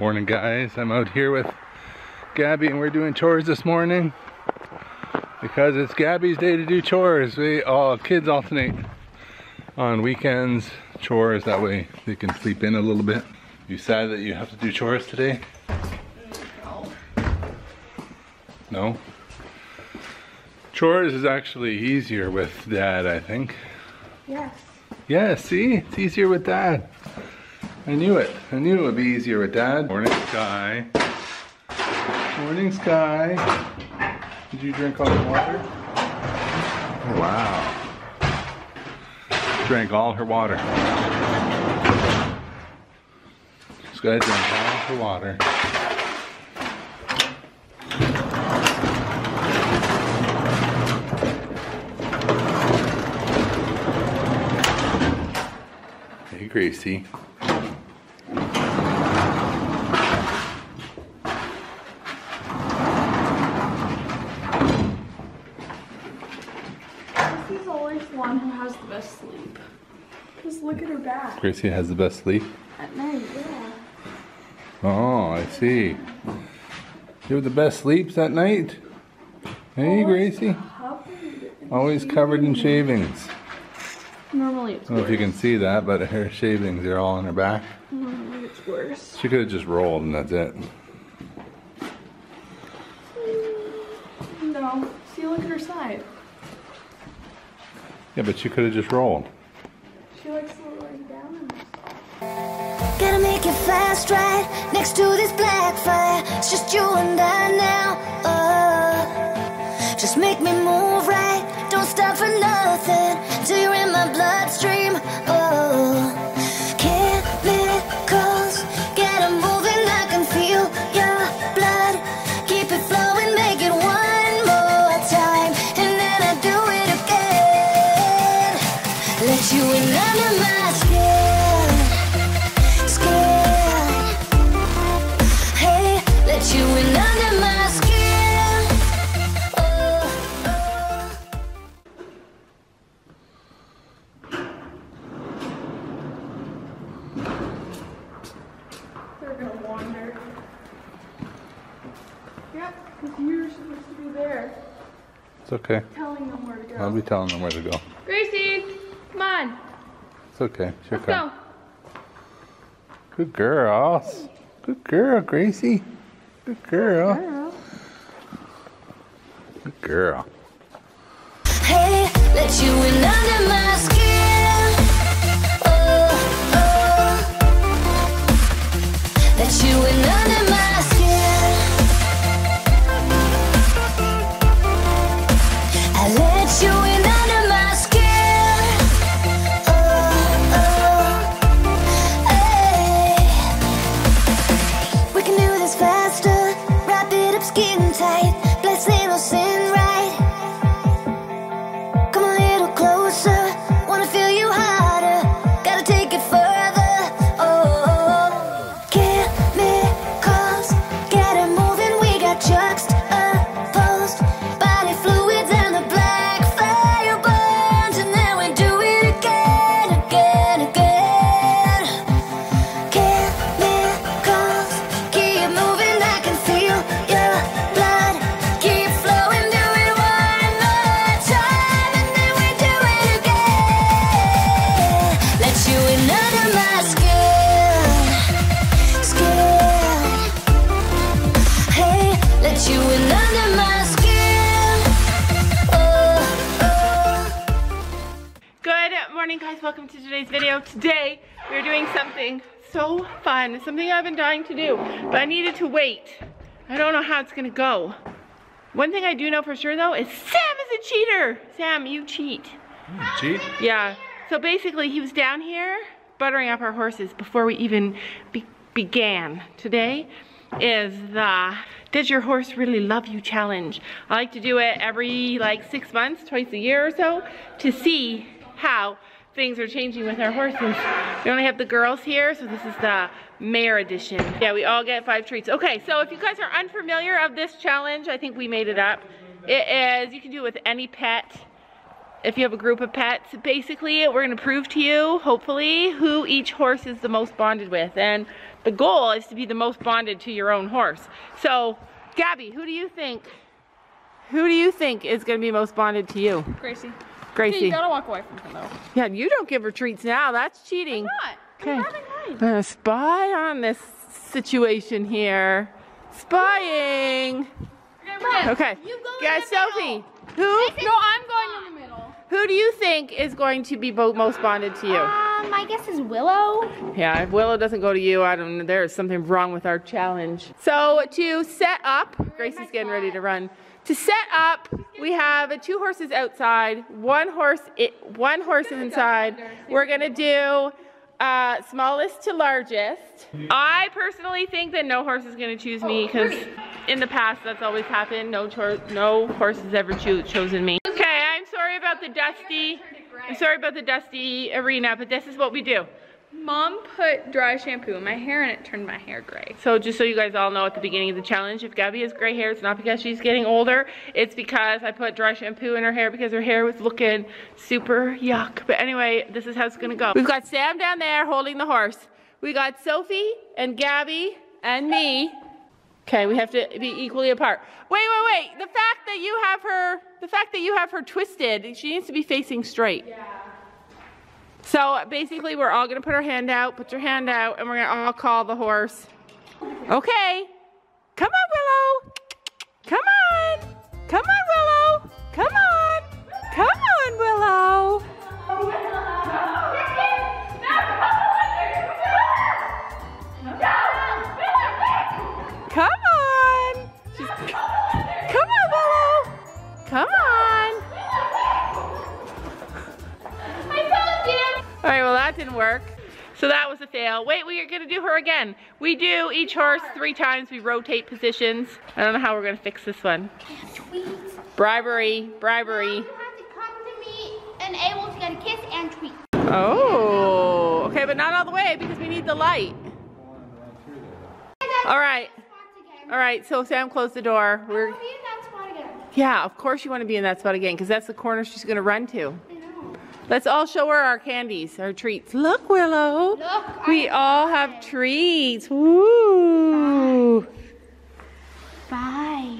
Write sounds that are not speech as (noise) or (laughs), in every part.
Morning guys, I'm out here with Gabby and we're doing chores this morning because it's Gabby's day to do chores. We all kids alternate on weekends chores that way they can sleep in a little bit. You sad that you have to do chores today? No? Chores is actually easier with dad, I think. Yes. Yeah, see? It's easier with dad. I knew it. I knew it would be easier with dad. Morning, Sky. Morning, Sky. Did you drink all the water? Oh, wow. Drank all her water. Sky drank all her water. Hey, Gracie. This is always one who has the best sleep. Just look at her back. Gracie has the best sleep. At night, yeah. Oh, I see. You have the best sleeps at night? Hey, Gracie. Covered Always covered in shavings. Normally it's I don't know if you can see that, but her shavings are all on her back. Normally it's worse. She could have just rolled and that's it. No. See, look at her side. Yeah, but she could have just rolled. Next to this black fire. It's just you and I now. Oh, just make me move right. Don't stop for Yep, because you're supposed to be there, It's okay. telling them where to go. I'll be telling them where to go. Gracie, come on, It's okay. She'll let's come. go. Good girl. Good girl, Gracie. Good girl. Girl. Good girl. Hey, faster. Morning guys, welcome to today's video. Today we're doing something so fun, something I've been dying to do, but I needed to wait. I don't know how it's gonna go. One thing I do know for sure though is Sam is a cheater. Sam, you cheat. Cheat? Yeah, so basically he was down here buttering up our horses before we even be began. Today is the Does Your Horse Really Love You challenge. I like to do it every like six months, twice a year or so, to see how things are changing with our horses. We only have the girls here, so this is the mare edition. Yeah, we all get five treats. Okay, so if you guys are unfamiliar of this challenge, I think we made it up. It is, you can do it with any pet if you have a group of pets. Basically, we're gonna prove to you, hopefully, who each horse is the most bonded with. And the goal is to be the most bonded to your own horse. So, Gabby, who do you think, who do you think is gonna be most bonded to you? Gracie. Gracie. You gotta walk away from him though. Yeah, you don't give her treats now. That's cheating. Not. Okay. I'm having mine. I'm gonna spy on this situation here. Spying. Okay. You go in Guys. Sophie, who No, I'm going in the middle. who do you think is going to be most bonded to you? Um, my guess is Willow. Yeah, if Willow doesn't go to you, I don't know. There is something wrong with our challenge. So to set up, Gracie's getting ready to run. To set up, we have two horses outside. One horse, one horse inside. We're gonna do uh, smallest to largest. I personally think that no horse is gonna choose me because in the past that's always happened. No, no horse has ever cho- chosen me. Okay, I'm sorry about the dusty. I'm sorry about the dusty arena, but this is what we do. Mom put dry shampoo in my hair and it turned my hair gray. So just so you guys all know at the beginning of the challenge, if Gabby has gray hair, it's not because she's getting older. It's because I put dry shampoo in her hair because her hair was looking super yuck. But anyway, this is how it's gonna go. We've got Sam down there holding the horse. We got Sophie and Gabby and me. Okay, we have to be equally apart. Wait, wait, wait. The fact that you have her, the fact that you have her twisted, she needs to be facing straight. So basically, we're all gonna put our hand out, put your hand out, and we're gonna all call the horse. Okay. Come on, Willow. Come on. Come on, Willow. Come on. Come on, Willow. Fail. Wait, we are gonna do her again. We do each horse three times. We rotate positions. I don't know how we're gonna fix this one. Bribery, bribery. You have to come to me and able to get a kiss and tweet. Oh, okay, but not all the way because we need the light. All right, all right. So Sam, close the door. We're Be in that spot again. yeah, of course you want to be in that spot again because that's the corner she's gonna run to. Let's all show her our candies, our treats. Look, Willow. Look, We all have treats. Woo. Bye.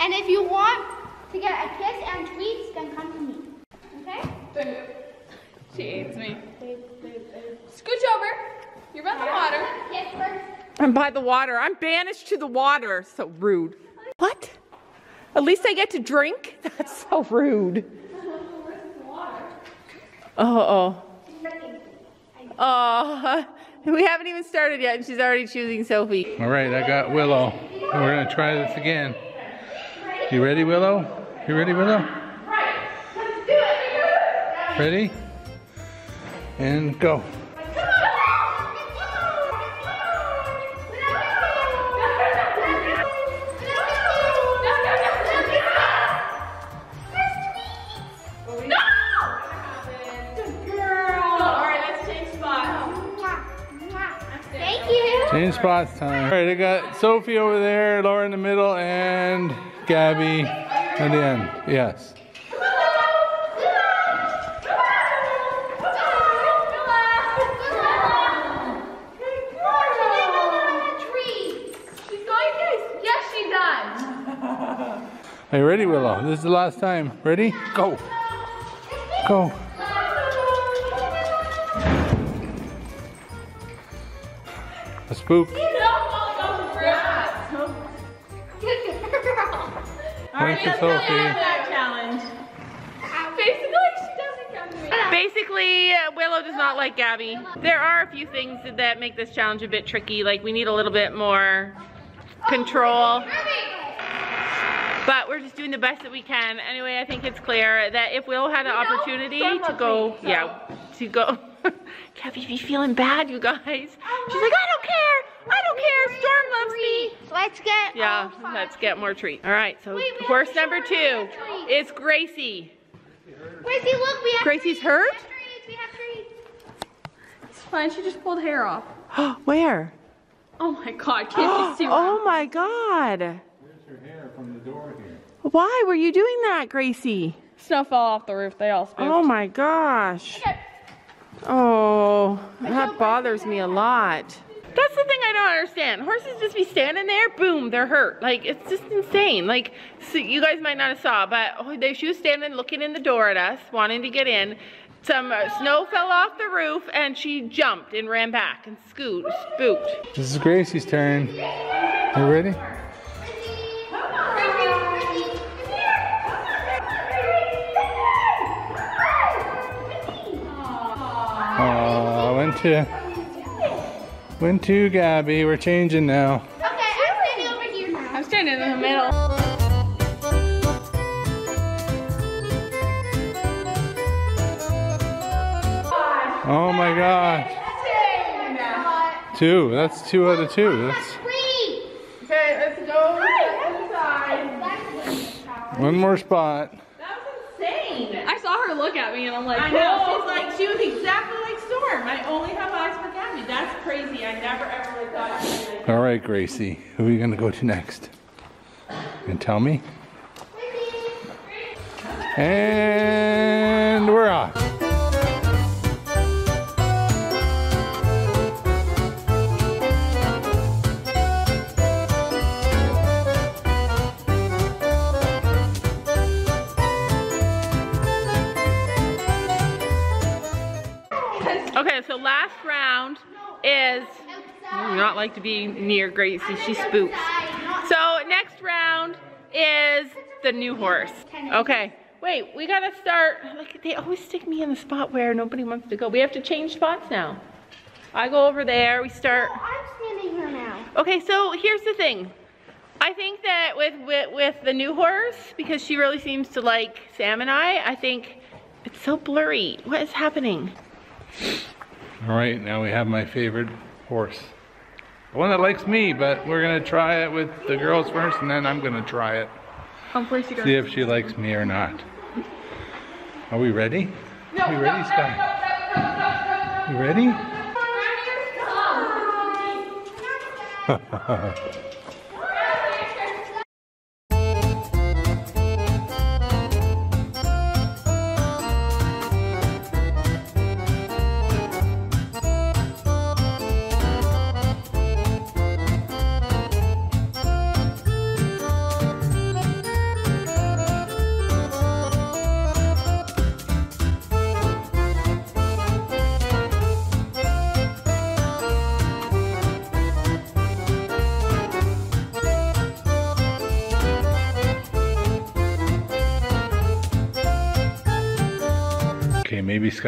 and if you want to get a kiss and treats, then come to me. Okay? She hates me. Scooch over. You're by the water. Kiss first. I'm by the water. I'm banished to the water. So rude. What? At least I get to drink? (laughs) That's so rude. Oh, oh. Oh, we haven't even started yet and she's already choosing Sophie. All right, I got Willow. We're gonna try this again. You ready, Willow? You ready, Willow? Ready? And go. Time. All right, I got Sophie over there, Laura in the middle, and Gabby at the end. Yes. Are you ready, Willow? This is the last time. Ready? Go. Go. A spook. Point to Sophie. challenge. Basically, she doesn't come to me. Basically, uh, Willow does not like Gabby. There are a few things that make this challenge a bit tricky. Like we need a little bit more control. But we're just doing the best that we can. Anyway, I think it's clear that if Willow had an opportunity to go, yeah, to go. Gabby be feeling bad, you guys. She's like, I don't care. I don't care. Storm loves me. Let's get Yeah, five. let's get more treats. All right, so Wait, horse number two is Gracie. Gracie, look, we have Gracie's treats. hurt? We have treats. We have treats. It's fine. She just pulled hair off. (gasps) Where? Oh my god, can't you (gasps) see Oh my God. Where's her hair from the door here? Why were you doing that, Gracie? Snow fell off the roof. They all spooked. Oh my gosh. Oh, that bothers me a lot. That's the thing I don't understand. Horses just be standing there, boom, they're hurt. Like, it's just insane. Like, so you guys might not have saw, but oh, they, she was standing looking in the door at us, wanting to get in. Some uh, snow fell off the roof, and she jumped and ran back and scoot, spooked. This is Gracie's turn. You ready? Aw, went to, went to Gabby. We're changing now. Okay, I'm standing over here now. I'm standing in the middle. Oh my gosh. Two. That's two out of two. Oh, that's Three. Okay, let's go inside. one more spot. That was insane. I saw her look at me and I'm like, I know. "Whoa." She's like, she was exactly like Storm. I only have eyes for Gabby. That's crazy. I never ever would have thought she'd All right, Gracie. Who are you gonna go to next? And tell me. And we're off. Not like to be near Gracie. She spooks. So next round is the new horse. Okay. Wait, we gotta start. Like they always stick me in the spot where nobody wants to go. We have to change spots now. I go over there. We start. I'm standing here now. Okay, so here's the thing. I think that with, with with the new horse, because she really seems to like Sam and I, I think it's so blurry. What is happening? All right, now we have my favorite horse. The one that likes me, but we're gonna try it with the girls first, and then I'm gonna try it. Hopefully she goes. See if she likes me or not. Are we ready? No, Are we ready, Sky? You ready? (laughs)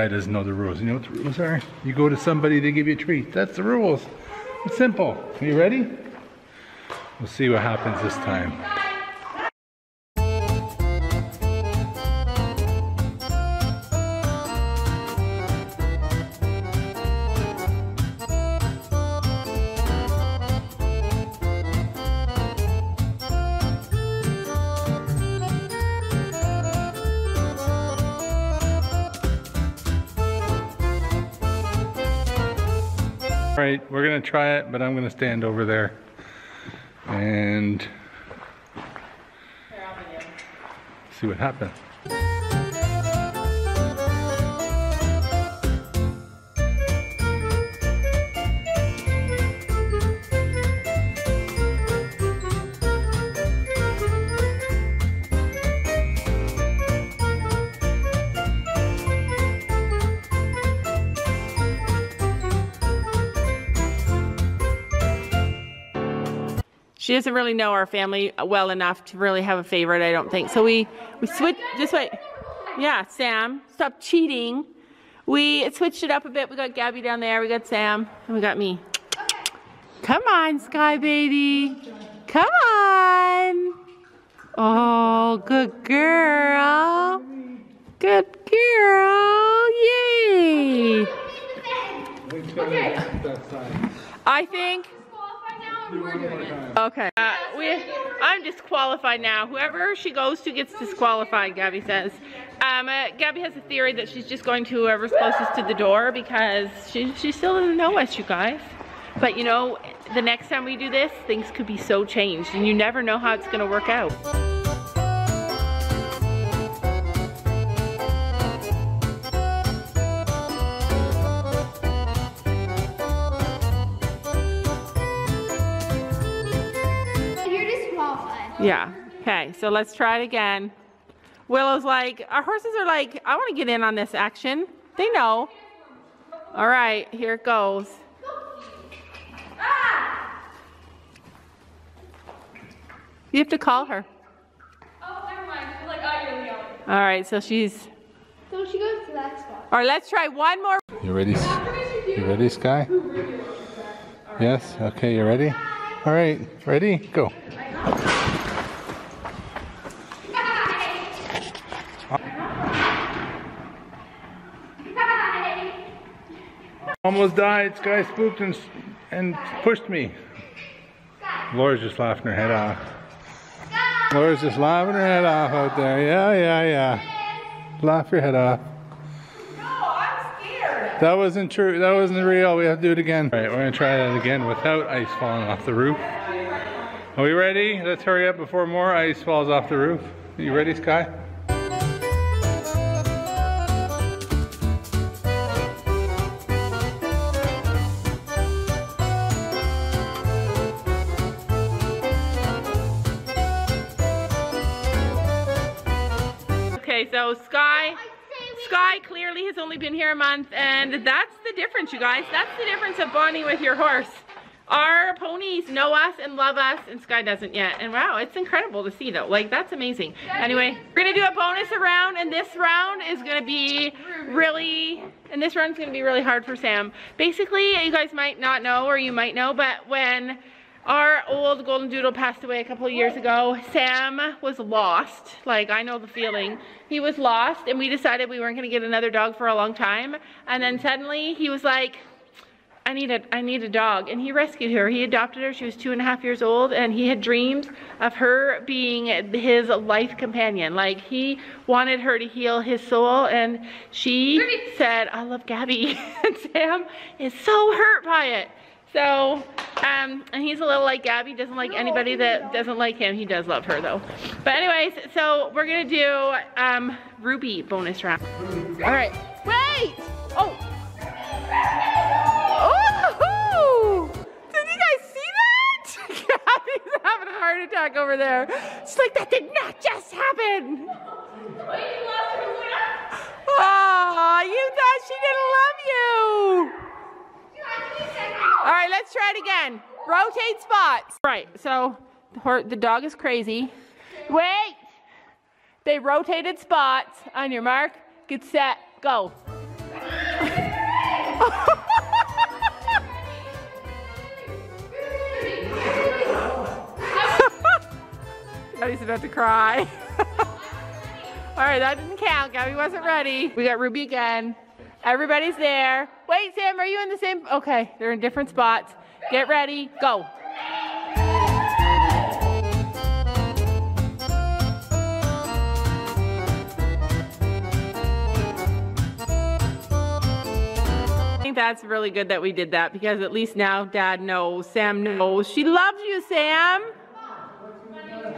Sky doesn't know the rules. You know what the rules are? You go to somebody, they give you a treat. That's the rules. It's simple. Are you ready? We'll see what happens this time. Try it, but I'm gonna stand over there. And see what happens. Doesn't really know our family well enough to really have a favorite, I don't think. So we we switch this way. Yeah, Sam, stop cheating. We switched it up a bit. We got Gabby down there. We got Sam, and we got me. Come on, Sky baby. Come on. Oh, good girl. Good girl. Yay. I think Okay. Uh, we, I'm disqualified now. Whoever she goes to gets disqualified, Gabby says. Um, uh, Gabby has a theory that she's just going to whoever's closest to the door because she, she still doesn't know us, you guys. But you know, the next time we do this, things could be so changed and you never know how it's going to work out. Yeah. Okay, so let's try it again. Willow's like, our horses are like, I want to get in on this action. They know. All right, here it goes. You have to call her. Oh, never mind. She's like, oh, you're the other. All right, so she's. So she goes to that spot. All right, let's try one more. You ready? You ready, Sky? Yes? Okay, you ready? All right, ready? Go. Almost died. Sky spooked and, and pushed me. Laura's just laughing her head off. Laura's just laughing her head off out there. Yeah, yeah, yeah. Laugh your head off. No, I'm scared. That wasn't true. That wasn't real. We have to do it again. All right, we're gonna try that again without ice falling off the roof. Are we ready? Let's hurry up before more ice falls off the roof. Are you ready, Sky? Sky. Sky clearly has only been here a month, and that's the difference, you guys. That's the difference of bonding with your horse. Our ponies know us and love us, and Sky doesn't yet. And wow, it's incredible to see though. Like, that's amazing. Anyway, we're gonna do a bonus round, and this round is gonna be really, and this round's gonna be really hard for Sam. Basically, you guys might not know, or you might know, but when our old golden doodle passed away a couple of years ago. Sam was lost. Like, I know the feeling. He was lost, and we decided we weren't going to get another dog for a long time. And then suddenly he was like, I need a I need a dog and he rescued her. He adopted her. She was two and a half years old and he had dreams of her being his life companion. Like he wanted her to heal his soul and she said, I love Gabby. (laughs) and Sam is so hurt by it. So, um, and he's a little like Gabby, doesn't like anybody that doesn't like him. He does love her though. But anyways, so we're gonna do um, Ruby bonus round. All right, wait! Oh! Oh! Did you guys see that? (laughs) Gabby's having a heart attack over there. She's like, that did not just happen. Oh, you thought she didn't love you. All right, let's try it again. Rotate spots. Right, so the, the dog is crazy. Wait. They rotated spots. On your mark, get set, go. (laughs) Gabby's about to cry. (laughs) All right, that didn't count. Gabby wasn't ready. We got Ruby again. Everybody's there. Wait, Sam, are you in the same? Okay, they're in different spots. Get ready, go. I think that's really good that we did that because at least now Dad knows, Sam knows. She loves you, Sam.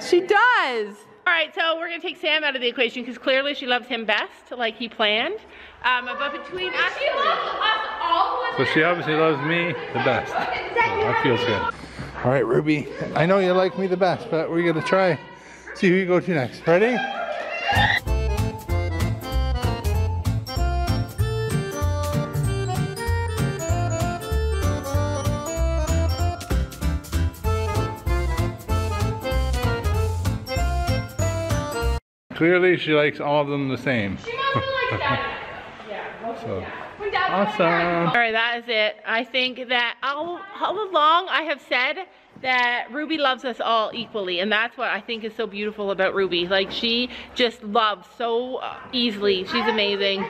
She does. All right, so we're gonna take Sam out of the equation because clearly she loves him best, like he planned. Um, but between us, she us So she obviously loves me the best. That feels good. All right, Ruby. I know you like me the best, but we're gonna try. See who you go to next. Ready? Clearly, she likes all of them the same. (laughs) So, awesome. All right, that is it. I think that all, all along I have said that Ruby loves us all equally, and that's what I think is so beautiful about Ruby. Like she just loves so uh, easily. She's amazing.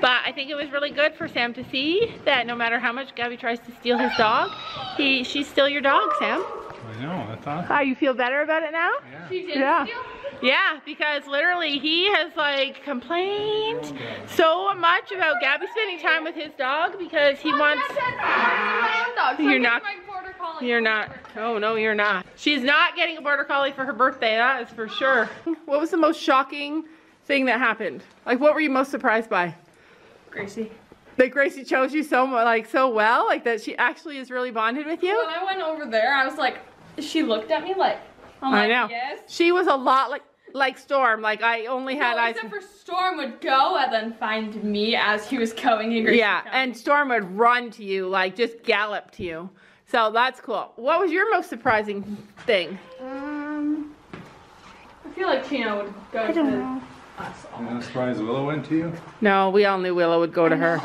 But I think it was really good for Sam to see that no matter how much Gabby tries to steal his dog, he she's still your dog, Sam. I know, that's awesome. How you feel better about it now? Yeah. She did Yeah. Steal? Yeah, because literally he has like complained so much about Gabby spending time with his dog because he oh wants. My own dog. So You're not- getting My border collie. You're not. Oh no, you're not. She's not getting a border collie for her birthday. That is for sure. (laughs) What was the most shocking thing that happened? Like, what were you most surprised by? Gracie. That Gracie chose you so mu- like so well, like that she actually is really bonded with you. When I went over there, I was like, she looked at me like, I'm I like, know. Yes. She was a lot like like Storm. Like I only had No, eyes. except for Storm would go and then find me as he was going and Yeah, coming. and Storm would run to you, like just gallop to you. So that's cool. What was your most surprising thing? Um, I feel like Tina would go I don't to know. us. I'm not surprised Willow went to you. No, we all knew Willow would go to her.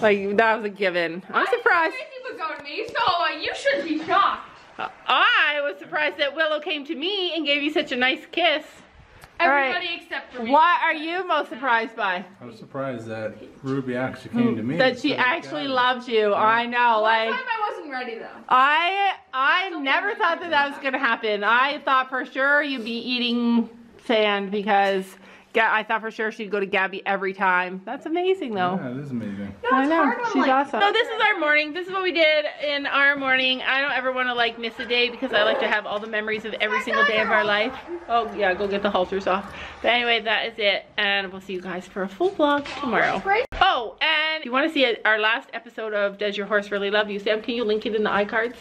Like that was a given. I'm surprised. Gracie would go to me, so uh, you should be shocked. I was surprised that Willow came to me and gave you such a nice kiss. All right. Everybody except for me. What are you most surprised by? I was surprised that Ruby actually came to me. That she actually Gabby. loves you. I know, Last like time I wasn't ready though. I I never thought that that was gonna happen. I thought for sure you'd be eating sand because I thought for sure she'd go to Gabby every time. That's amazing though. Yeah, it is amazing. I know. hard when, She's like- awesome. So this is our morning. This is what we did in our morning. I don't ever want to like miss a day because I like to have all the memories of every single day of our life. Oh yeah, go get the halters off. But anyway, that is it, and we'll see you guys for a full vlog tomorrow. Oh, and if you want to see our last episode of Does Your Horse Really Love You, Sam, can you link it in the iCards?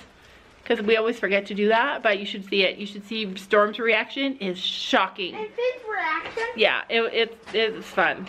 Because we always forget to do that, but you should see it. You should see Storm's reaction is shocking. And Finn's reaction. Yeah, it, it, it's fun.